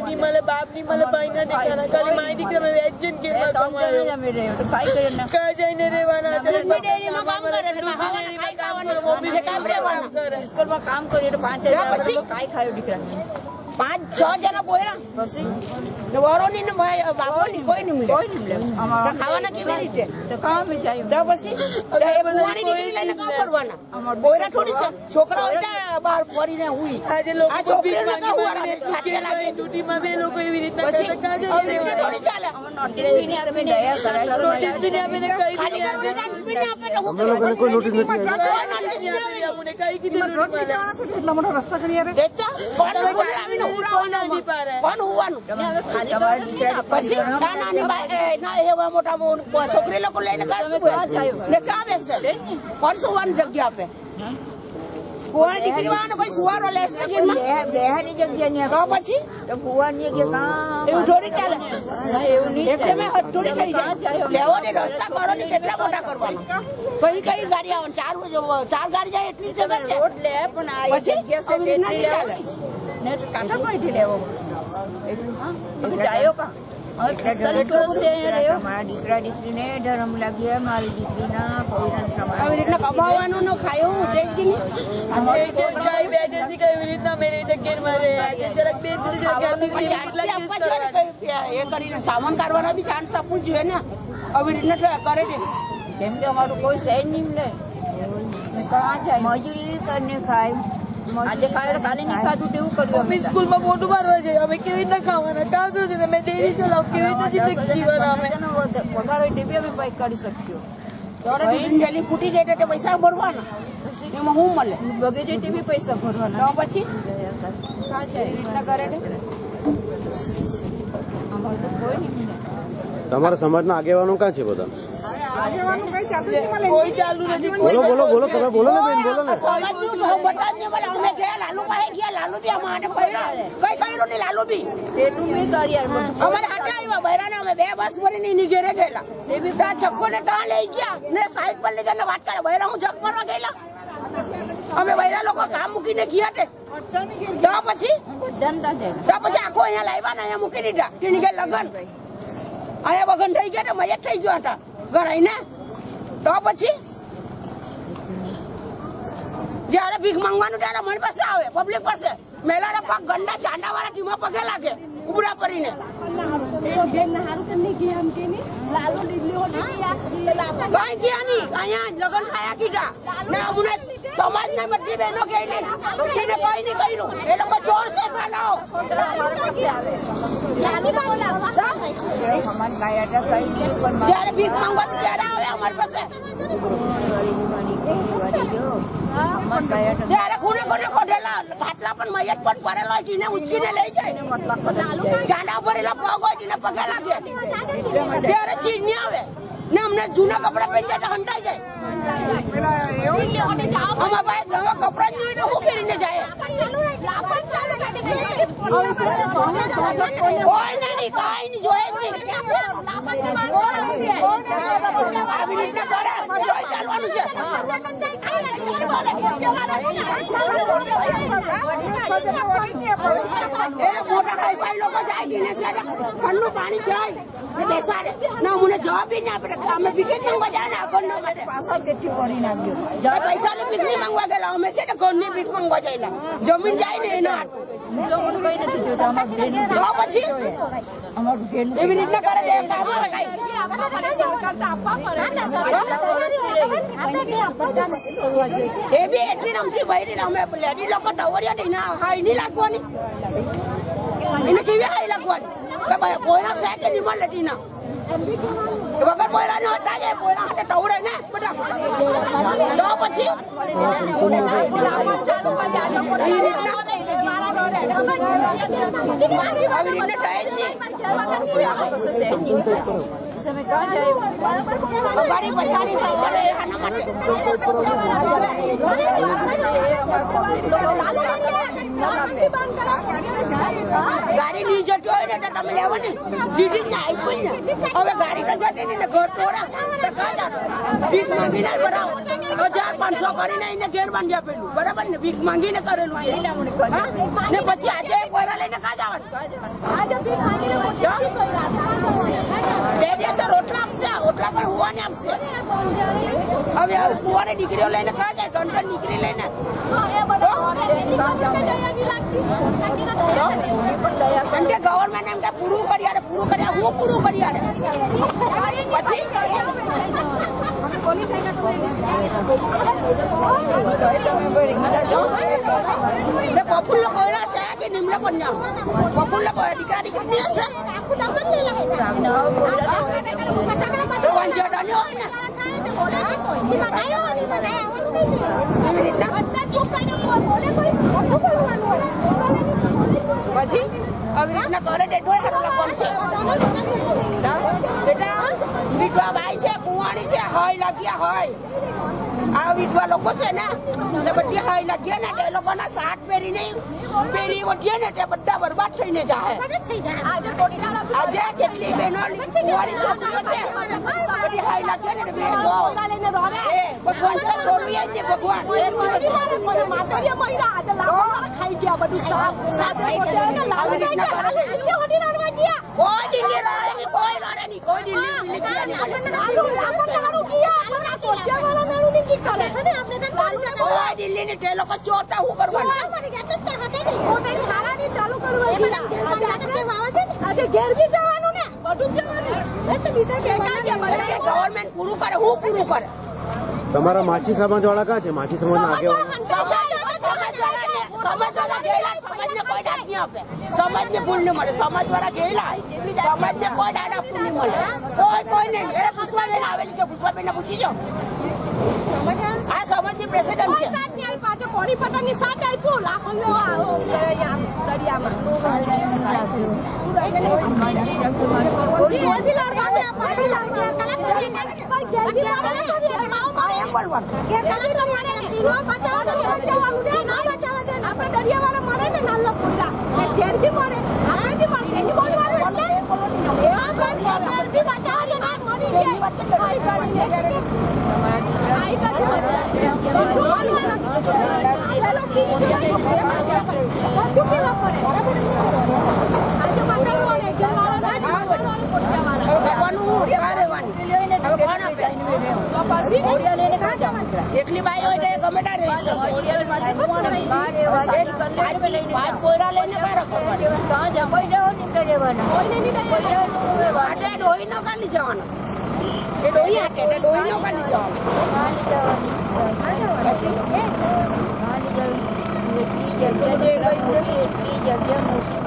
ની મળે બાપ નહીં મળે ભાઈ ના દેખાના ખાલી મારી દીકરા મેં જણ ઘેરમાં કમાયો કાંઈ જઈને રહેવાના છે કામ કરે સ્કૂલમાં કામ કર્યું પાંચ હજાર કાંઈ ખાયો દીકરા પાંચ છ જણા બોયરા વરોની ને બાપોની કોઈ નહીં મળે. કોઈ નહીં મળે. ખાવાના કેવી રીતે? તો કામ અમે જાય તો પછી કુંવારી દીકરી લઈને કામ કરવાના બોયરા થોડી છે. છોકરાઓ ત્યાં બહાર ફરીને હુઈ? આજે લોકો. ડ્યુટીમાં બે લોકો એવી રીતના પછી થોડી? ચાલે. નોટિસ બી ને દયા કરાય. લોકોને કોઈ નોટિસ નથી છોકરી લોકો લઈને કોણ સુવાની જગ્યા આપે. કુંવારી દીકરી વાળાને કોઈ સુવારો લેશે બે ની જગ્યા ની તો પછી? તો ફુવાની જગ્યા કામ એવું થોડી ચાલે. એટલે મેં હથોડી થઈ જાય. લેવો ને રસ્તા કરો ને કેટલા મોટા કરવાના? કઈ કઈ ગાડી આવે ચાર ચાર ગાડી જાય એટલી જગ્યા છે. રોડ લે પણ આ જગ્યા છે. ને કાંઠા લેવો? જાયો કા? મારા દીકરા દીકરીને ધર્મ લાગ્યો મારી દીકરીના કોઈના આવી રીતના કમાવાનું ન ખાયું તે જ નહીં. એક એક ગાય બે ડેસી એવી રીતના મેં રીતે ઘેરમાં રહે. આજે જરાક બે કરવાના? એ કરીને સામાન કાઢવાના બી ચાન્સ આપવું જોઈએ ને આવી રીતના કરે છે કેમ કે અમારું કોઈ સહેજ નહીં ને મજૂરી કરીને ખાય આજે કાલે નહીં ખાધું તેવું કર્યું અમે. સ્કૂલમાં મોટું હોય છે અમે કેવી રીતના ખાવાના? કાં છે છું મેં ડેરી ચલાવ કેવી રીતે જીવવાના અમે? પગાર હોય તે બી અમે બાઈક કાઢી શકીએ થેલી ફૂટી જાય તો પૈસા ભરવાના. એમાં હું મળે? બગી જાય તે બી પૈસા ભરવાના. પછી? કાં જાય? રીતના કરે છે અમારે તો કોઈ નહીં મળે. તમારા સમાજના આગેવાનો ક્યાં છે બધા? કોઈ ચાલુ નથી બોલો બોલો બોલો તમે બોલો ને બેન બોલો ને. અમે ગયા લાલુ પાસે ગયા લાલુ બી અમારે કઈ કર્યું નહીં લાલુ બી? પેટું બી કરી અમારે હાથે આવ્યા બહેરા અમે બે બસ ભરીને એની ઘેરે ગયેલા. ત્યાં ચક્કો ને ત્યાં લઈ ગયા ને સાઈડ પર લઈ જઈને વાત કરે બહેરા હું જગ મારવા ગયેલા. અમે બહેરા લોકો કામ મૂકીને ગયા તે તો પછી તો પછી આખો અહીંયા લાવ્યા ને અહીંયા મૂકી દીધા એની લગન. અહીંયા વગન થઈ ગયા ને મયત થઈ ગયો હતા. ગણાઈને તો પછી? જયારે ભીખ માંગવાનું ત્યારે મારી પાસે આવે પબ્લિક પાસે. મેલાના પગ ગંડા ચાંડા વાળા ટીમો પગે લાગે ઉપડા પડીને કઈ ગયા નહીં. અહીંયા લગન ખાયા કીધા. ને અમને સમાજ ને બધી બહેનો ગયેલી એને કઈ નહીં કર્યું. એ લોકો ચોર છે સાલાઓ જયારે ભીખ માંગવાનું ત્યારે આવે અમારી પાસે. ખાટલા પણ મયત પણ પડેલો હોય ઉચકીને લઈ જાય. ચાંડા ભરેલા પગ હોય એને પગે લાગે. ત્યારે ચીડ નહીં આવે ને અમને જૂના કપડા પહેરી જાય હંટાઈ જાય. અમારા પાસે નવા કપડા જ નહીં હું પહેરીને જાય? આવી રીતના કરે ચાલવાનું છે. ઠંડુ પાણી જાય ને બેસાડે ના મને જવાબ ને ગયેલા અમે ભીખ માંગવા જમીન જાય ને એના. લોકોનું કઈ નથી જોયું અમારું ઘેર અમારું ઘેર એવી રીતના કરે છે એ બી એટલી રમતી ભાઈ રમે લેડી લોકો ટવરિયા ને હાઈ નહીં લાગવાની એને કેવી હાઈ લાગવાની કે ભાઈ પોયરા છે નહીં મળે વગર પોયરા ને હતા જાય પોયરા હાથે ટવરે ને બધા તો એવી રીતના આવી રીતે ગાડી નહીં જતી હોય ને તો તમે લેવો ને. દીદી ને આપ્યું ને. હવે ગાડી તો જતી ને ઘર તોડા. તો ભીખ માંગીને ભરાવો. હજાર પાંચસો કરીને એને ઘેર બાંધી આપેલું. બરાબર ને? ભીખ માંગીને કરેલું. ને પછી આજે પોયરા લઈને કા જવાનું. બે દિવસે રોટલા આપશે. રોટલા પણ હોવાને આપશે. હવે કુંવારી દીકરીઓ લઈને કા જાય. ટન ટન દીકરી લઈને. એમ કે ગવર્મેન્ટ એમ કે પૂરું કરી આલે પૂરું કરી હું પૂરું કરી આલે પછી? એટલે પ્રફુલ્લ કોયરા છે કે નિમ્ન કન્યા પ્રફુલ્લ કોયરા દીકરા દીકરી ની હશે તો વાંચો તો હોય ને? એવી રીતના? પછી? આવી રીતના કરે ડેટો લખવાનું છે. બેટા વિધવા બાઈ છે કુવાણી છે, હય લાગ્યા, હય. આ વિધવા લોકો છે ને તે બધી હાઈ લાગ્યા ને એ લોકોના સાથ પહેરી નહીં પહેરી વટીએ ને તે બધા બરબાદ થઈને જાય આજે કેટલી બહેનો કુંવારી છોકરીઓ છે બધી હાઈ લાગે ને ભગવાન છોડવી જ ને ભગવાન એક દિવસ કોઈ દિલ્હી કોઈ નહીં કોઈ લડે નહીં કોઈ દિલ્હી દિલ્હી કોઈ દિલ્હી ની તે લોકો ચોટા હું કરવાનું ઘેર બી જવાનું ને બધું જવાનું. એ તો બીજા એટલે ગવર્નમેન્ટ પૂરું કરે હું પૂરું કરે? તમારા માછી સમાજ વાળા કા છે માછી સમાજ ના આગે સમાજ ને કોઈ નહીં આપે. સમાજને ભૂલ નહીં મળે સમાજવાળા ગયેલા સમાજને કોઈ દાદ આપવું નહીં મળે. કોઈ કોઈ નહીં. એ પુષ્પાબેન આવેલી છે પુષ્પાબેન પૂછી જો. આ સમાજની પ્રેસિડન્ટ છે. પાછો કોરી પતંગની સાથે આપ્યું લાખો દરિયામાં. એમ બોલવાનું. હવે કરવાનું હું ક્યાં રહેવાનું હવે કોણ આપે એકલી બાઈ હોય તો ગમે ત્યાં રહી શકે. પાંચ કોયરા લઈને ક્યાં રખડવાનું માટે ડોહી નો કાઢી જવાનો. એ ડોહી હાટે એટલે ડોહી નો કાઢી જવાનો. પછી? એટલી જગ્યા એટલી જગ્યા મોટી